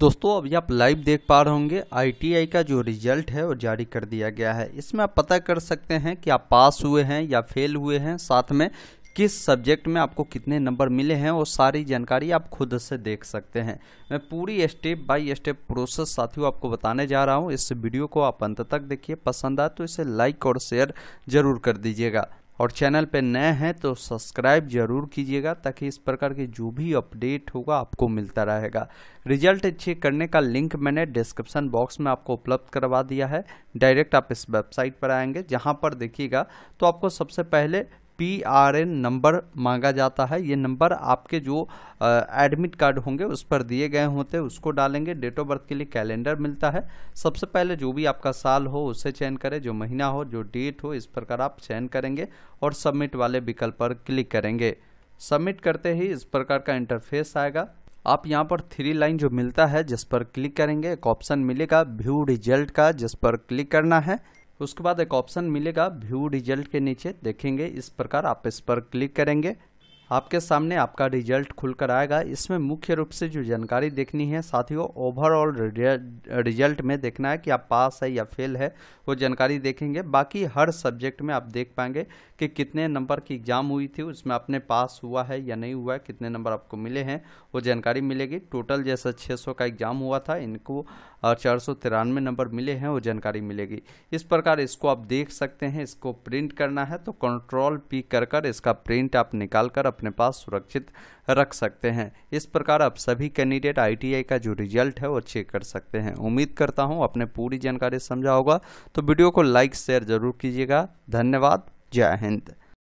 दोस्तों, अभी आप लाइव देख पा रहे होंगे आईटीआई का जो रिज़ल्ट है वो जारी कर दिया गया है। इसमें आप पता कर सकते हैं कि आप पास हुए हैं या फेल हुए हैं, साथ में किस सब्जेक्ट में आपको कितने नंबर मिले हैं, वो सारी जानकारी आप खुद से देख सकते हैं। मैं पूरी स्टेप बाय स्टेप प्रोसेस साथियों आपको बताने जा रहा हूँ। इस वीडियो को आप अंत तक देखिए। पसंद आए तो इसे लाइक और शेयर ज़रूर कर दीजिएगा। और चैनल पे नए हैं तो सब्सक्राइब ज़रूर कीजिएगा ताकि इस प्रकार के जो भी अपडेट होगा आपको मिलता रहेगा। रिज़ल्ट चेक करने का लिंक मैंने डिस्क्रिप्शन बॉक्स में आपको उपलब्ध करवा दिया है। डायरेक्ट आप इस वेबसाइट पर आएँगे, जहाँ पर देखिएगा। तो आपको सबसे पहले पी आर एन नंबर मांगा जाता है। ये नंबर आपके जो एडमिट कार्ड होंगे, उस पर दिए गए होते हैं, उसको डालेंगे। डेट ऑफ़ बर्थ के लिए कैलेंडर मिलता है। सबसे पहले जो भी आपका साल हो, उसे चयन करें। जो महीना हो, जो डेट हो, इस प्रकार आप चयन करेंगे और सबमिट वाले विकल्प पर क्लिक करेंगे। सबमिट करते ही इस प्रकार का इंटरफेस आएगा। आप यहाँ पर थ्री लाइन जो मिलता है, जिस पर क्लिक करेंगे, एक ऑप्शन मिलेगा व्यू रिज़ल्ट का, जिस पर क्लिक करना है। उसके बाद एक ऑप्शन मिलेगा व्यू रिज़ल्ट के नीचे, देखेंगे, इस प्रकार आप इस पर क्लिक करेंगे। आपके सामने आपका रिज़ल्ट खुलकर आएगा। इसमें मुख्य रूप से जो जानकारी देखनी है, साथियों ओवरऑल रिज़ल्ट में देखना है कि आप पास है या फेल है, वो जानकारी देखेंगे। बाकी हर सब्जेक्ट में आप देख पाएँगे कि कितने नंबर की एग्ज़ाम हुई थी, उसमें आपने पास हुआ है या नहीं हुआ है, कितने नंबर आपको मिले हैं, वो जानकारी मिलेगी। टोटल जैसा 600 का एग्ज़ाम हुआ था, इनको चार सौ तिरानवे नंबर मिले हैं, वो जानकारी मिलेगी। इस प्रकार इसको आप देख सकते हैं, इसको प्रिंट करना है तो कंट्रोल पी कर कर इसका प्रिंट आप निकाल कर अपने पास सुरक्षित रख सकते हैं। इस प्रकार आप सभी कैंडिडेट आईटीआई का जो रिज़ल्ट है वो चेक कर सकते हैं। उम्मीद करता हूँ आपने पूरी जानकारी समझा होगा। तो वीडियो को लाइक, शेयर ज़रूर कीजिएगा। धन्यवाद। जय हिंद।